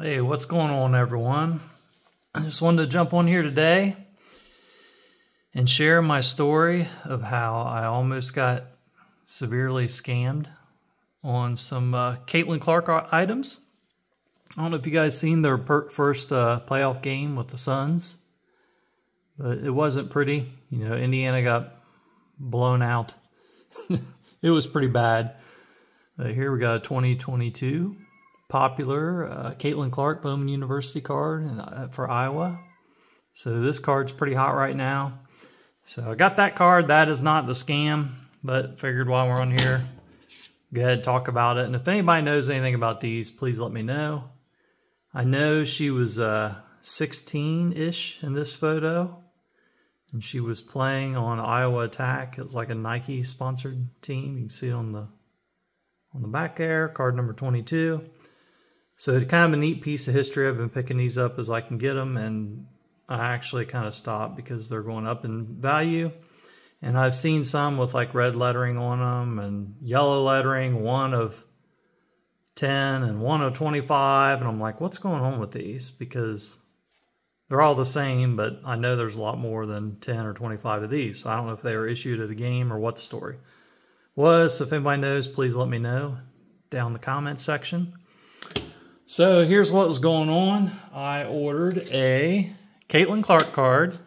Hey, what's going on, everyone? I just wanted to jump on here today and share my story of how I almost got severely scammed on some uh, Caitlin Clark items. I don't know if you guys seen their first uh, playoff game with the Suns, but it wasn't pretty. You know, Indiana got blown out. it was pretty bad. Uh, here we got a 2022 popular uh, Caitlin Clark Bowman University card uh, for Iowa. So this card's pretty hot right now. So I got that card. That is not the scam, but figured while we're on here, go ahead and talk about it. And if anybody knows anything about these, please let me know. I know she was 16-ish uh, in this photo. And she was playing on Iowa Attack. It was like a Nike sponsored team. You can see on the on the back there, card number 22. So it's kind of a neat piece of history. I've been picking these up as I can get them, and I actually kind of stopped because they're going up in value. And I've seen some with like red lettering on them and yellow lettering, one of 10 and one of 25. And I'm like, what's going on with these? Because they're all the same, but I know there's a lot more than 10 or 25 of these. So I don't know if they were issued at a game or what the story was. If anybody knows, please let me know down in the comment section. So here's what was going on. I ordered a Caitlin Clark card,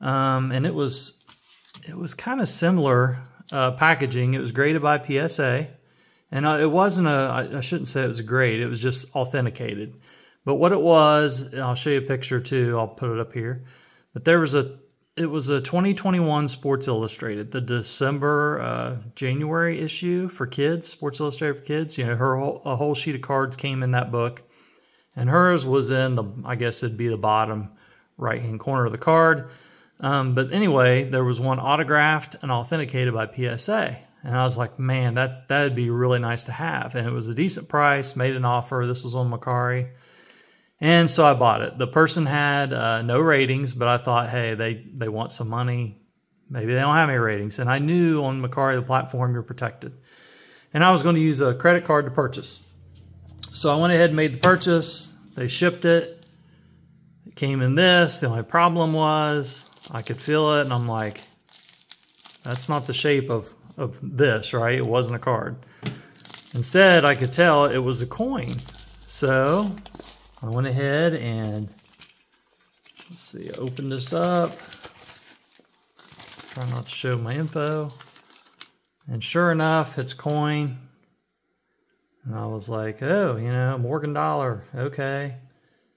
um, and it was it was kind of similar uh, packaging. It was graded by PSA, and uh, it wasn't a. I, I shouldn't say it was a grade. It was just authenticated. But what it was, I'll show you a picture too. I'll put it up here. But there was a it was a 2021 Sports Illustrated, the December, uh, January issue for kids, Sports Illustrated for kids. You know, her whole, a whole sheet of cards came in that book, and hers was in the, I guess it'd be the bottom right hand corner of the card. Um, but anyway, there was one autographed and authenticated by PSA, and I was like, man, that that'd be really nice to have. And it was a decent price. Made an offer. This was on Mercari. And so I bought it. The person had uh, no ratings, but I thought, hey, they, they want some money. Maybe they don't have any ratings. And I knew on Mercari, the platform, you're protected. And I was going to use a credit card to purchase. So I went ahead and made the purchase. They shipped it. It came in this. The only problem was I could feel it. And I'm like, that's not the shape of, of this, right? It wasn't a card. Instead, I could tell it was a coin. So I went ahead and let's see, open this up. Try not to show my info. And sure enough, it's coin. And I was like, oh, you know, Morgan Dollar, okay.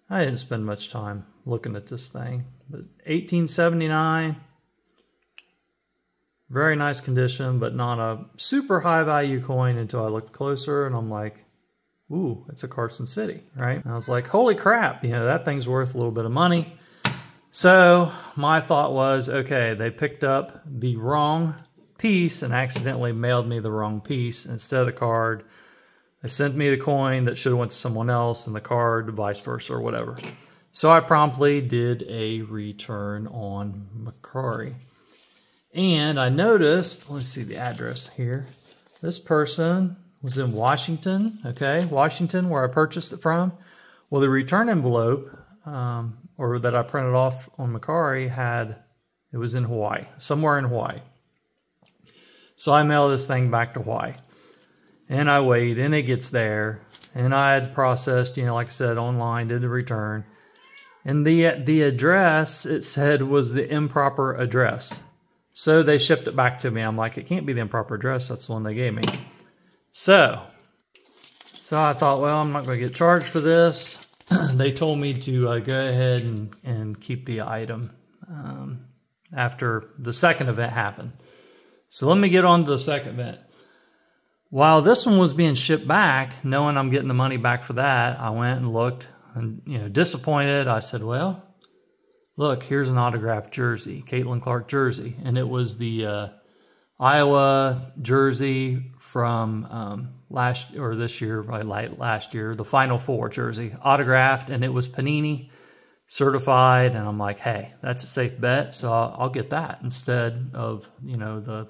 I didn't spend much time looking at this thing. But 1879, very nice condition, but not a super high value coin until I looked closer and I'm like, ooh, it's a Carson City, right? And I was like, holy crap, you know, that thing's worth a little bit of money. So my thought was, okay, they picked up the wrong piece and accidentally mailed me the wrong piece instead of the card. They sent me the coin that should have went to someone else and the card vice versa or whatever. So I promptly did a return on Mercari. And I noticed, let's see the address here. This person was in Washington, okay, Washington, where I purchased it from. Well, the return envelope, um, or that I printed off on Mercari, had it was in Hawaii, somewhere in Hawaii. So I mail this thing back to Hawaii, and I wait, and it gets there, and I had processed, you know, like I said, online, did the return, and the the address it said was the improper address. So they shipped it back to me. I'm like, it can't be the improper address. That's the one they gave me. So, so I thought, well, I'm not going to get charged for this. they told me to uh, go ahead and, and keep the item um, after the second event happened. So let me get on to the second event. While this one was being shipped back, knowing I'm getting the money back for that, I went and looked and, you know, disappointed. I said, well, look, here's an autographed jersey, Caitlin Clark jersey. And it was the uh, Iowa jersey from um, last or this year, right, last year, the Final Four jersey, autographed, and it was Panini certified. And I'm like, hey, that's a safe bet, so I'll, I'll get that instead of you know the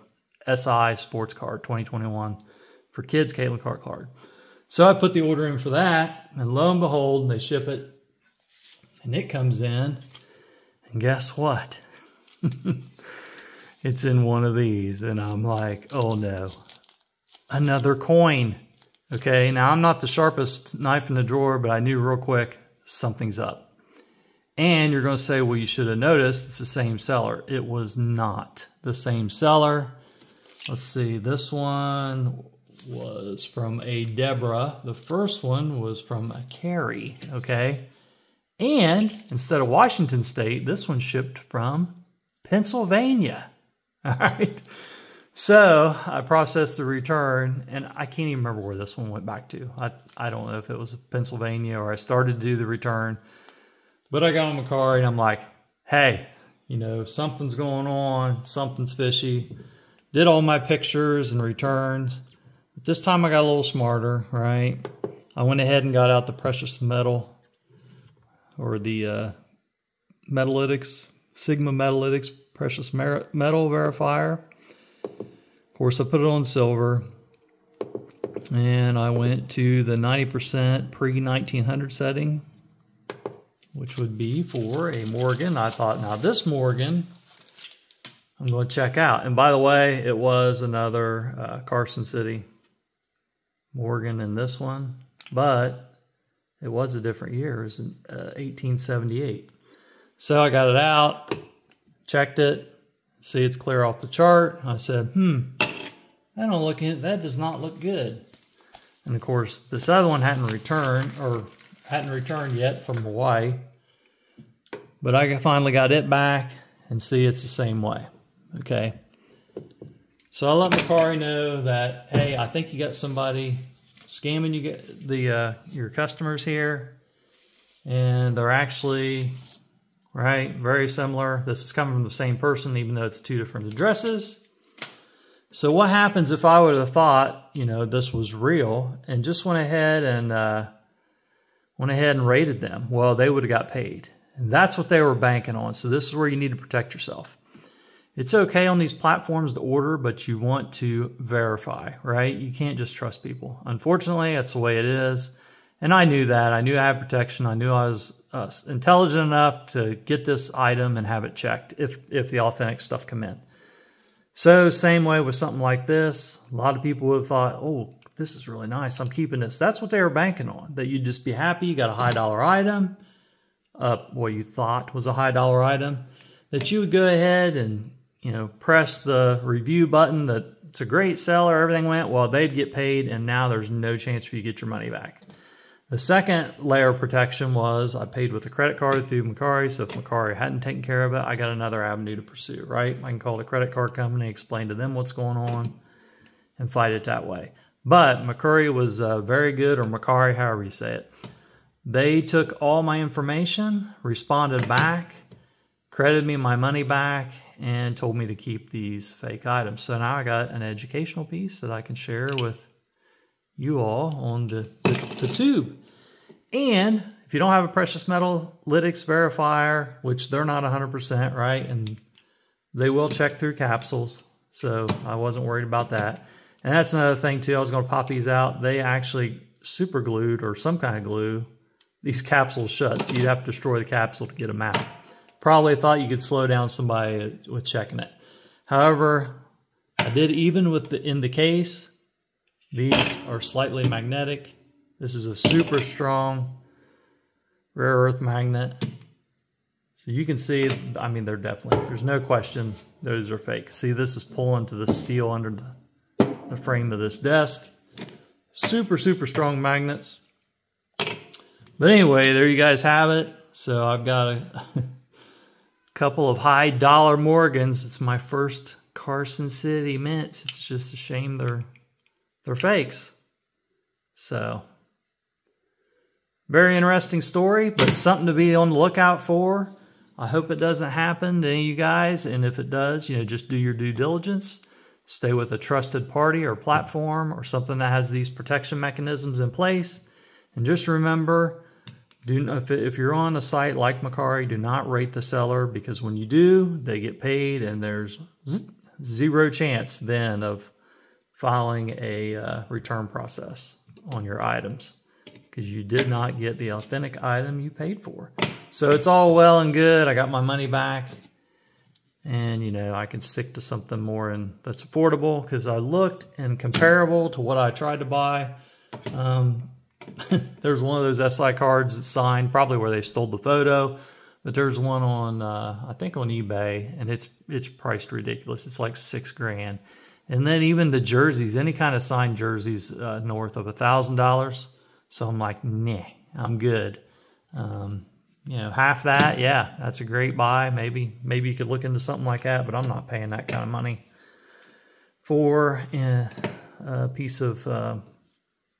SI Sports Card 2021 for kids Caitlin Clark card. So I put the order in for that, and lo and behold, they ship it, and it comes in, and guess what? it's in one of these, and I'm like, oh no, another coin. Okay, now I'm not the sharpest knife in the drawer, but I knew real quick something's up. And you're going to say, well, you should have noticed it's the same seller. It was not the same seller. Let's see, this one was from a Deborah. The first one was from a Carrie, okay? And instead of Washington State, this one shipped from Pennsylvania. All right. So I processed the return, and I can't even remember where this one went back to. I, I don't know if it was Pennsylvania or I started to do the return. But I got on car and I'm like, hey, you know, something's going on, something's fishy. Did all my pictures and returns. But this time I got a little smarter, right? I went ahead and got out the precious metal or the uh, Metalytics, Sigma Metalytics precious metal verifier course, I put it on silver and I went to the 90% pre-1900 setting, which would be for a Morgan. I thought, now this Morgan, I'm going to check out. And by the way, it was another uh, Carson City Morgan in this one, but it was a different year. It was in uh, 1878. So I got it out, checked it, see it's clear off the chart. I said, hmm, I don't look at that does not look good. And of course, this other one hadn't returned or hadn't returned yet from Hawaii. But I finally got it back and see it's the same way. Okay. So I let Mercari know that, hey, I think you got somebody scamming you get the uh, your customers here. And they're actually, right, very similar. This is coming from the same person, even though it's two different addresses. So what happens if I would have thought, you know, this was real and just went ahead and uh, went ahead and rated them? Well, they would have got paid. And that's what they were banking on. So this is where you need to protect yourself. It's okay on these platforms to order, but you want to verify, right? You can't just trust people. Unfortunately, that's the way it is. And I knew that. I knew I had protection. I knew I was uh, intelligent enough to get this item and have it checked if, if the authentic stuff come in. So same way with something like this, a lot of people would have thought, oh, this is really nice. I'm keeping this. That's what they were banking on, that you'd just be happy. You got a high dollar item, uh, what you thought was a high dollar item, that you would go ahead and, you know, press the review button that it's a great seller, everything went well, they'd get paid, and now there's no chance for you to get your money back. The second layer of protection was I paid with a credit card through Mercari, so if Mercari hadn't taken care of it, I got another avenue to pursue, right? I can call the credit card company, explain to them what's going on, and fight it that way. But Mercari was uh, very good, or Mercari, however you say it. They took all my information, responded back, credited me my money back, and told me to keep these fake items. So now I got an educational piece that I can share with you all on the, the, the tube. And if you don't have a precious metal lytics verifier, which they're not 100%, right? And they will check through capsules. So I wasn't worried about that. And that's another thing too. I was going to pop these out. They actually super glued or some kind of glue these capsules shut. So you'd have to destroy the capsule to get them out. Probably thought you could slow down somebody with checking it. However, I did even with the in the case. These are slightly magnetic. This is a super strong rare earth magnet. So you can see, I mean, they're definitely, there's no question those are fake. See, this is pulling to the steel under the, the frame of this desk. Super, super strong magnets. But anyway, there you guys have it. So I've got a couple of high dollar Morgans. It's my first Carson City mints. It's just a shame they're they're fakes. So, very interesting story, but something to be on the lookout for. I hope it doesn't happen to any of you guys. And if it does, you know, just do your due diligence. Stay with a trusted party or platform or something that has these protection mechanisms in place. And just remember, do if, if you're on a site like Mercari, do not rate the seller because when you do, they get paid and there's zero chance then of filing a uh, return process on your items because you did not get the authentic item you paid for. So it's all well and good. I got my money back and you know I can stick to something more and that's affordable because I looked and comparable to what I tried to buy. Um, there's one of those SI cards that's signed, probably where they stole the photo, but there's one on uh, I think on eBay and it's it's priced ridiculous. It's like six grand, and then even the jerseys, any kind of signed jerseys, uh, north of a thousand dollars. So I'm like, nah, I'm good. Um, you know, half that, yeah, that's a great buy. Maybe, maybe you could look into something like that, but I'm not paying that kind of money for uh, a piece of uh,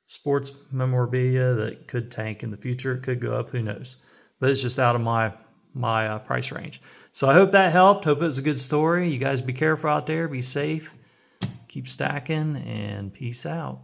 sports memorabilia that could tank in the future. It could go up, who knows? But it's just out of my my uh, price range. So I hope that helped. Hope it was a good story. You guys be careful out there. Be safe. Keep stacking and peace out.